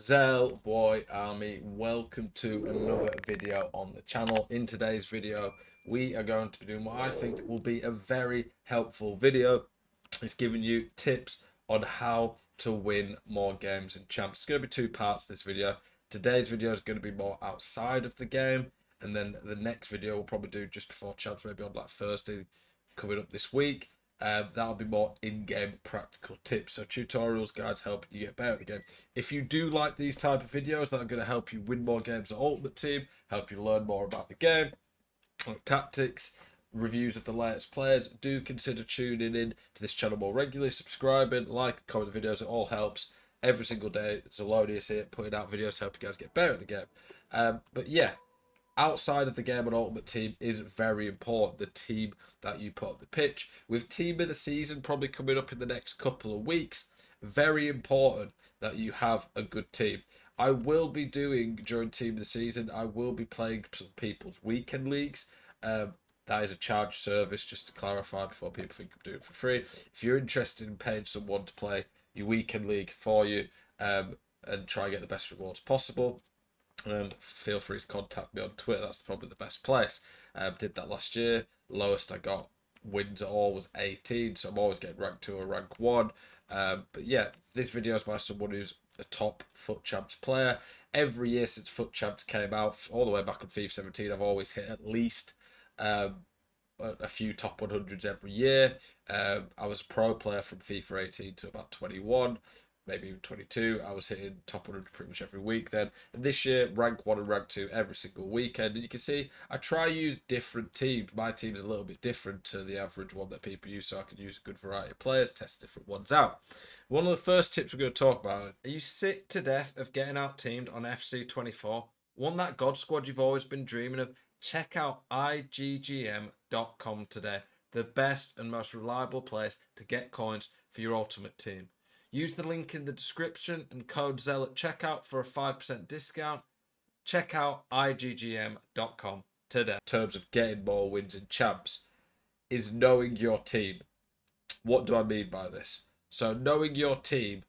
Zell Boy Army, welcome to another video on the channel. In today's video, we are going to be doing what I think will be a very helpful video. It's giving you tips on how to win more games in champs. It's going to be two parts this video. Today's video is going to be more outside of the game, and then the next video we'll probably do just before champs, maybe on like Thursday coming up this week. Um, that'll be more in-game practical tips. So tutorials, guides, helping you get better at the game. If you do like these type of videos that are going to help you win more games at Ultimate Team, help you learn more about the game, tactics, reviews of the latest players, do consider tuning in to this channel more regularly, subscribing, like, comment videos. It all helps. Every single day, Zelonius here putting out videos to help you guys get better at the game. Um, but yeah, outside of the game and ultimate team is very important. The team that you put on the pitch. With team of the season probably coming up in the next couple of weeks, very important that you have a good team. I will be doing during team of the season. I will be playing some people's weekend leagues. Um, that is a charge service, just to clarify before people think I'm doing it for free. If you're interested in paying someone to play your weekend league for you um, and try and get the best rewards possible, and feel free to contact me on Twitter. That's probably the best place. Um, did that last year. Lowest I got wins at all was 18, so I'm always getting ranked two or rank one. Um, but yeah, this video is by someone who's a top FUT champs player. Every year since FUT champs came out, all the way back on FIFA 17, I've always hit at least um, a, a, few top 100s every year. Um, I was a pro player from FIFA 18 to about 21 maybe even 22. I was hitting top 100 pretty much every week then. And this year, rank 1 and rank 2 every single weekend. And you can see I try use different teams. My team's a little bit different to the average one that people use, so I can use a good variety of players, test different ones out. One of the first tips we're going to talk about are you sick to death of getting out teamed on FC24? Want that God squad you've always been dreaming of? Check out IGGM.com today. The best and most reliable place to get coins for your ultimate team. Use the link in the description and code ZEL at checkout for a 5% discount. Check out IGGM.com today. In terms of getting more wins and champs, is knowing your team. What do I mean by this? So, knowing your team,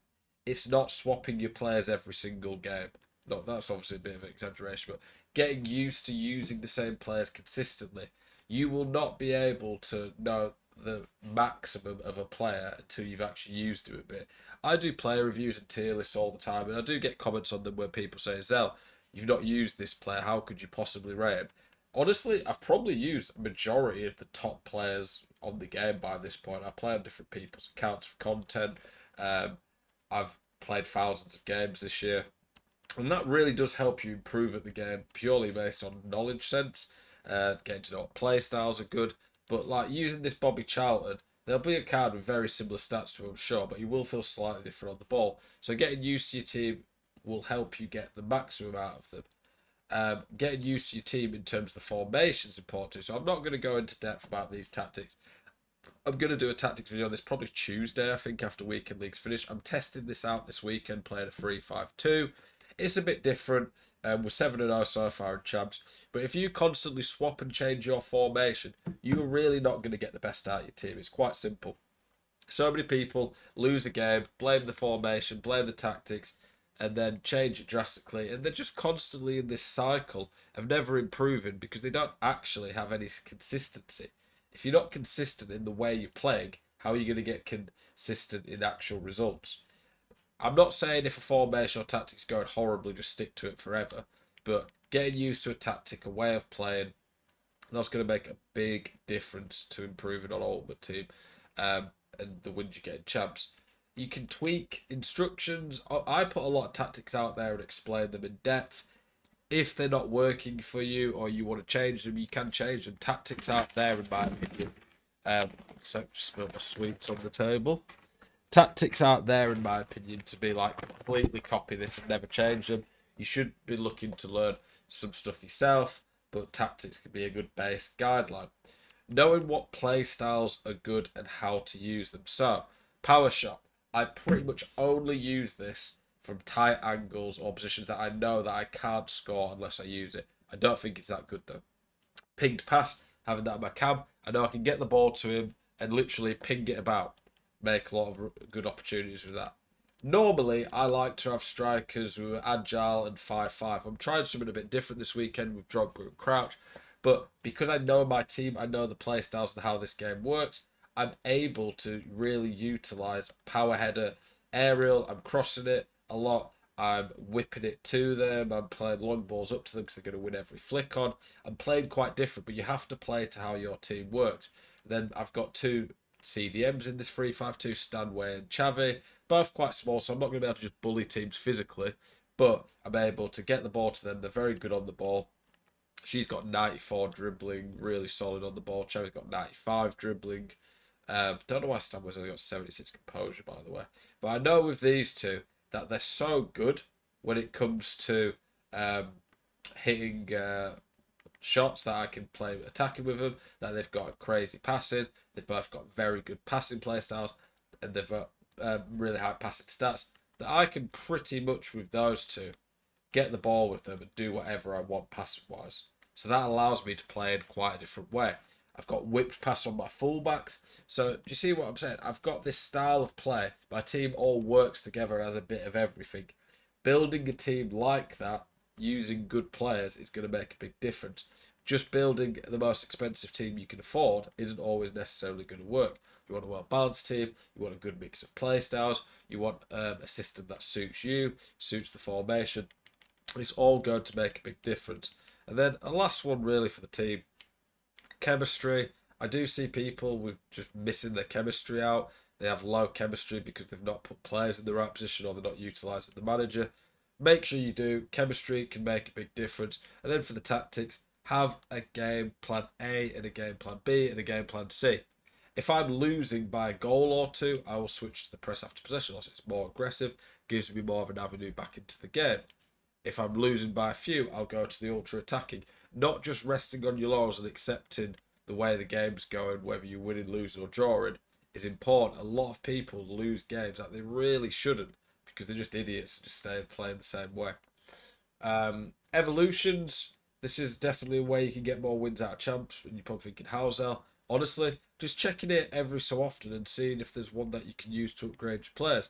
it's not swapping your players every single game. No, that's obviously a bit of an exaggeration, but getting used to using the same players consistently. You will not be able to know the maximum of a player until you've actually used him a bit. I do player reviews and tier lists all the time, and I do get comments on them where people say, Zell, you've not used this player, how could you possibly rate him? Honestly, I've probably used a majority of the top players on the game by this point. I play on different people's accounts for content. Um, I've played thousands of games this year. And that really does help you improve at the game purely based on knowledge sense, uh, getting to know what play styles are good. But like using this Bobby Charlton, there'll be a card with very similar stats to him, sure, but you will feel slightly different on the ball. So getting used to your team will help you get the maximum out of them. Um, getting used to your team in terms of the formation is important. So I'm not going to go into depth about these tactics. I'm going to do a tactics video on this probably Tuesday, I think, after weekend leagues finish. I'm testing this out this weekend, playing a 3-5-2. It's a bit different. Um, we're 7 0 so far in champs. But if you constantly swap and change your formation, you're really not going to get the best out of your team. It's quite simple. So many people lose a game, blame the formation, blame the tactics, and then change it drastically. And they're just constantly in this cycle of never improving because they don't actually have any consistency. If you're not consistent in the way you're playing, how are you going to get consistent in actual results? I'm not saying if a formation or tactic's going horribly, just stick to it forever. But getting used to a tactic, a way of playing, that's going to make a big difference to improving on Ultimate Team um, and the wins you get in champs. You can tweak instructions. I put a lot of tactics out there and explain them in depth. If they're not working for you or you want to change them, you can change them. Tactics out there, in my opinion. Um, so just spilled the sweets on the table tactics aren't there, in my opinion, to be like completely copy this and never change them. You should be looking to learn some stuff yourself, but tactics can be a good base guideline. Knowing what play styles are good and how to use them. So, power shot. I pretty much only use this from tight angles or positions that I know that I can't score unless I use it. I don't think it's that good though. Pinged pass, having that in my cam, I know I can get the ball to him and literally ping it about make a lot of good opportunities with that. Normally, I like to have strikers who are agile and 5-5. I'm trying something a bit different this weekend with Drogba and Crouch. But because I know my team, I know the play styles and how this game works, I'm able to really utilize power header, aerial. I'm crossing it a lot. I'm whipping it to them. I'm playing long balls up to them because they're going to win every flick on. I'm playing quite different, but you have to play to how your team works. Then I've got two CDMs in this 3-5-2, Stanway and Xavi. Both quite small, so I'm not going to be able to just bully teams physically. But I'm able to get the ball to them. They're very good on the ball. She's got 94 dribbling, really solid on the ball. Xavi's got 95 dribbling. Um, don't know why Stanway's only got 76 composure, by the way. But I know with these two, that they're so good when it comes to um, hitting uh, shots that I can play attacking with them. That they've got crazy passing. They've both got very good passing play styles, and they've got uh, really high passing stats. That I can pretty much with those two get the ball with them and do whatever I want passing wise. So that allows me to play in quite a different way. I've got whipped pass on my fullbacks. So do you see what I'm saying? I've got this style of play. My team all works together as a bit of everything. Building a team like that using good players is going to make a big difference. Just building the most expensive team you can afford isn't always necessarily going to work. You want a well balanced team, you want a good mix of play styles, you want um, a system that suits you, suits the formation. It's all going to make a big difference. And then a last one really for the team chemistry. I do see people with just missing their chemistry out. They have low chemistry because they've not put players in the right position or they're not utilising the manager. Make sure you do. Chemistry can make a big difference. And then for the tactics, have a game plan A and a game plan B and a game plan C. If I'm losing by a goal or two, I will switch to the press after possession. It's more aggressive, gives me more of an avenue back into the game. If I'm losing by a few, I'll go to the ultra attacking not just resting on your laurels and accepting the way the game's going, whether you're winning, losing, or drawing, is important. A lot of people lose games that they really shouldn't because they're just idiots just stay playing the same way. Um, evolutions. This is definitely a way you can get more wins out of champs. And you're probably thinking, how's that? Honestly, just checking it every so often and seeing if there's one that you can use to upgrade your players.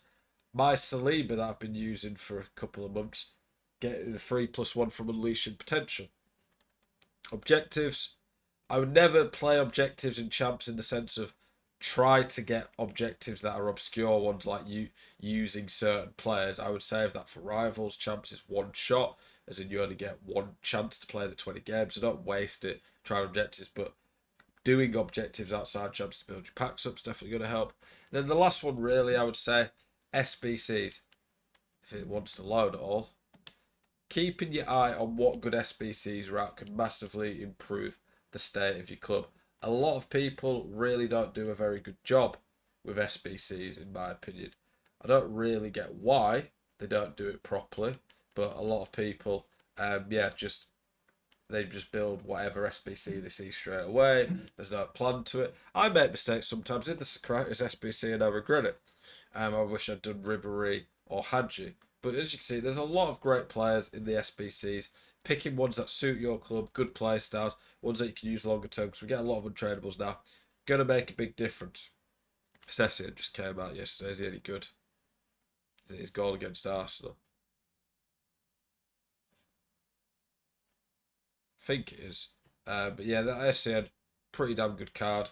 My Saliba that I've been using for a couple of months, getting a free plus one from Unleashing Potential. Objectives. I would never play objectives in champs in the sense of try to get objectives that are obscure ones like you using certain players. I would save that for rivals. Champs is one shot, as in you only get one chance to play the 20 games. So don't waste it trying objectives, but doing objectives outside champs to build your packs up is definitely going to help. And then the last one, really, I would say SBCs. If it wants to load at all keeping your eye on what good SBCs are out can massively improve the state of your club. A lot of people really don't do a very good job with SBCs, in my opinion. I don't really get why they don't do it properly, but a lot of people, um, yeah, just they just build whatever SBC they see straight away. There's no plan to it. I make mistakes sometimes in the Socrates SBC and I regret it. Um, I wish I'd done Ribery or Hadji but as you can see, there's a lot of great players in the SBCs. Picking ones that suit your club, good play styles, ones that you can use longer term, because we get a lot of untradables now. Going to make a big difference. Sessegnon just came out yesterday. Is he any good? Is his goal against Arsenal. I think it is. Uh, but yeah, that Essien, pretty damn good card.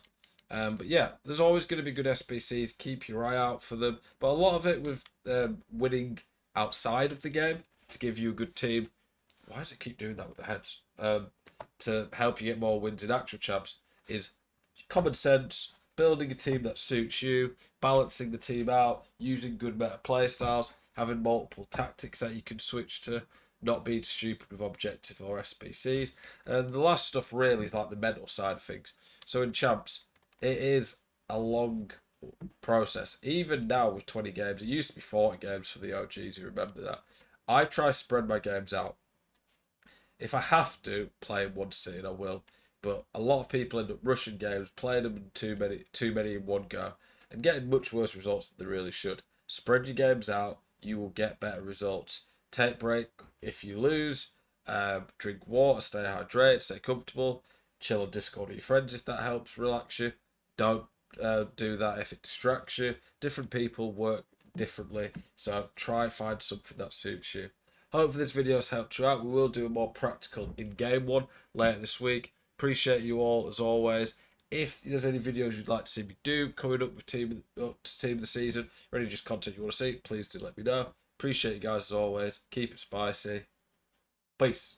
Um, but yeah, there's always going to be good SBCs. Keep your eye out for them. But a lot of it with um, winning outside of the game to give you a good team. Why does it keep doing that with the heads? Um, to help you get more wins in actual champs is common sense, building a team that suits you, balancing the team out, using good meta play styles, having multiple tactics that you can switch to, not being stupid with objective or SBCs. And the last stuff really is like the mental side of things. So in champs, it is a long process. Even now with 20 games, it used to be 40 games for the OGs, you remember that. I try spread my games out. If I have to play in one sitting, I will. But a lot of people end up rushing games, playing them in too many, too many in one go, and getting much worse results than they really should. Spread your games out, you will get better results. Take break if you lose. Um, drink water, stay hydrated, stay comfortable. Chill on Discord with your friends if that helps relax you. Don't uh, do that if it distracts you. Different people work differently. So try find something that suits you. Hopefully this video has helped you out. We will do a more practical in-game one later this week. Appreciate you all as always. If there's any videos you'd like to see me do coming up with team up to team of the season, or any just content you want to see, please do let me know. Appreciate you guys as always. Keep it spicy. Peace.